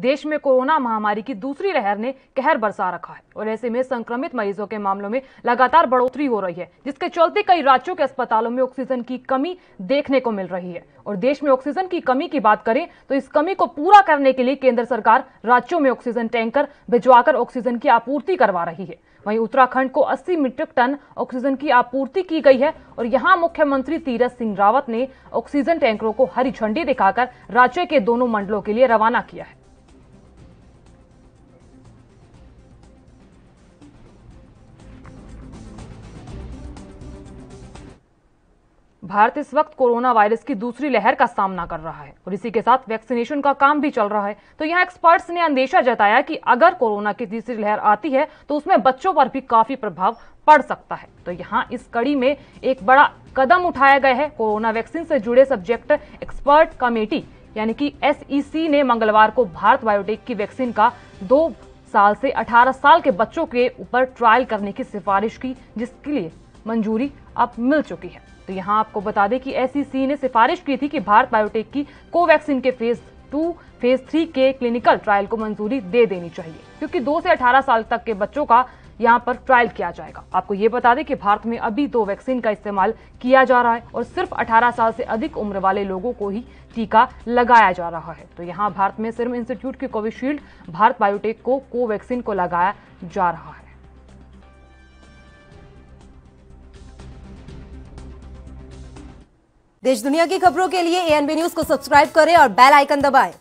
देश में कोरोना महामारी की दूसरी लहर ने कहर बरसा रखा है और ऐसे में संक्रमित मरीजों के मामलों में लगातार बढ़ोतरी हो रही है, जिसके चलते कई राज्यों के अस्पतालों में ऑक्सीजन की कमी देखने को मिल रही है। और देश में ऑक्सीजन की कमी की बात करें तो इस कमी को पूरा करने के लिए केंद्र सरकार राज्यों में ऑक्सीजन टैंकर भिजवाकर ऑक्सीजन की आपूर्ति करवा रही है। वहीं उत्तराखंड को 80 मीट्रिक टन ऑक्सीजन की आपूर्ति की गई है और यहाँ मुख्यमंत्री तीरथ सिंह रावत ने ऑक्सीजन टैंकरों को हरी झंडी दिखाकर राज्य के दोनों मंडलों के लिए रवाना किया है। भारत इस वक्त कोरोना वायरस की दूसरी लहर का सामना कर रहा है और इसी के साथ वैक्सीनेशन का काम भी चल रहा है। तो यहाँ एक्सपर्ट्स ने अंदेशा जताया कि अगर कोरोना की तीसरी लहर आती है तो उसमें बच्चों पर भी काफ़ी प्रभाव पड़ सकता है। तो यहाँ इस कड़ी में एक बड़ा कदम उठाया गया है। कोरोना वैक्सीन से जुड़े सब्जेक्ट एक्सपर्ट कमेटी, यानी कि एस ने मंगलवार को भारत बायोटेक की वैक्सीन का दो साल से 18 साल के बच्चों के ऊपर ट्रायल करने की सिफारिश की, जिसके लिए मंजूरी अब मिल चुकी है। तो यहाँ आपको बता दें कि एसईसी ने सिफारिश की थी कि भारत बायोटेक की कोवैक्सीन के फ़ेज़ टू फ़ेज़ थ्री के क्लिनिकल ट्रायल को मंजूरी दे देनी चाहिए, क्योंकि दो से अठारह साल तक के बच्चों का यहाँ पर ट्रायल किया जाएगा। आपको ये बता दें कि भारत में अभी दो वैक्सीन का इस्तेमाल किया जा रहा है और सिर्फ़ 18 साल से अधिक उम्र वाले लोगों को ही टीका लगाया जा रहा है। तो यहाँ भारत में सिरम इंस्टीट्यूट की कोविशील्ड भारत बायोटेक को कोवैक्सीन को लगाया जा रहा है। देश दुनिया की खबरों के लिए एएनबी न्यूज़ को सब्सक्राइब करें और बेल आइकन दबाएँ।